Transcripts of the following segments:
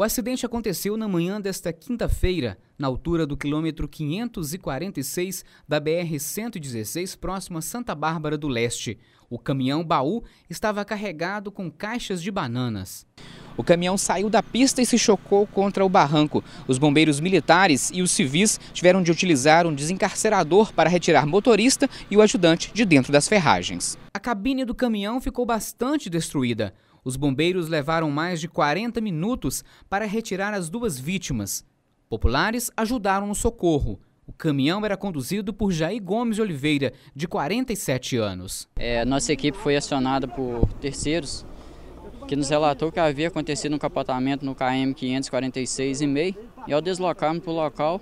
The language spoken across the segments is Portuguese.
O acidente aconteceu na manhã desta quinta-feira, na altura do quilômetro 546 da BR-116, próximo a Santa Bárbara do Leste. O caminhão baú estava carregado com caixas de bananas. O caminhão saiu da pista e se chocou contra o barranco. Os bombeiros militares e os civis tiveram de utilizar um desencarcerador para retirar motorista e o ajudante de dentro das ferragens. A cabine do caminhão ficou bastante destruída. Os bombeiros levaram mais de 40 minutos para retirar as duas vítimas. Populares ajudaram no socorro. O caminhão era conduzido por Jair Gomes Oliveira, de 47 anos. É, nossa equipe foi acionada por terceiros que nos relatou que havia acontecido um capotamento no KM 546,5 e ao deslocarmos para o local,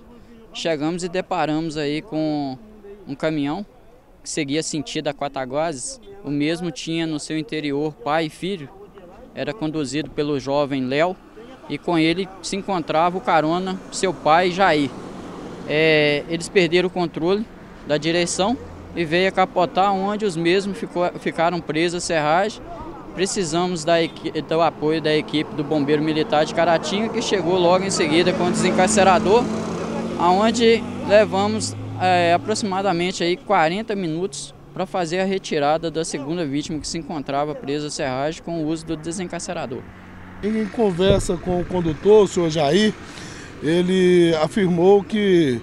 chegamos e deparamos aí com um caminhão que seguia sentido a Quatagozes. O mesmo tinha no seu interior pai e filho, era conduzido pelo jovem Léo e com ele se encontrava o carona, seu pai Jair. É, eles perderam o controle da direção e veio a capotar onde os mesmos ficou, ficaram presos à serragem precisamos da do apoio da equipe do Bombeiro Militar de Caratinga, que chegou logo em seguida com o desencarcerador, aonde levamos é, aproximadamente aí 40 minutos para fazer a retirada da segunda vítima que se encontrava presa à serragem com o uso do desencarcerador. Em conversa com o condutor, o senhor Jair, ele afirmou que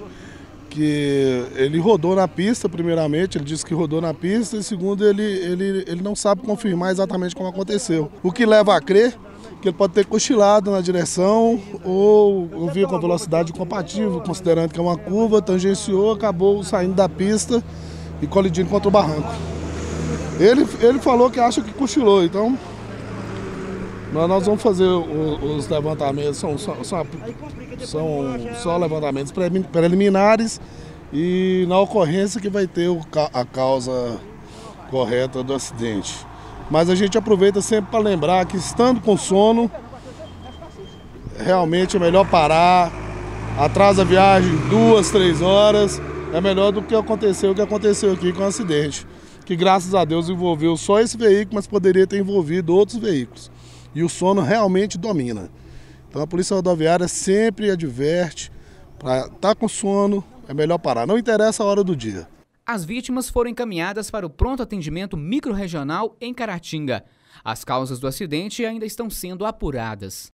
que ele rodou na pista, primeiramente, ele disse que rodou na pista, e segundo, ele, ele, ele não sabe confirmar exatamente como aconteceu. O que leva a crer que ele pode ter cochilado na direção ou vir com velocidade compatível, considerando que é uma curva, tangenciou, acabou saindo da pista e colidindo contra o barranco. Ele, ele falou que acha que cochilou, então nós vamos fazer os levantamentos, são, são, são, são só levantamentos preliminares e na ocorrência que vai ter a causa correta do acidente. Mas a gente aproveita sempre para lembrar que estando com sono, realmente é melhor parar, atrasa a viagem duas, três horas, é melhor do que aconteceu o que aconteceu aqui com o acidente. Que graças a Deus envolveu só esse veículo, mas poderia ter envolvido outros veículos e o sono realmente domina. Então a Polícia Rodoviária sempre adverte, para estar tá com sono é melhor parar, não interessa a hora do dia. As vítimas foram encaminhadas para o pronto atendimento microrregional em Caratinga. As causas do acidente ainda estão sendo apuradas.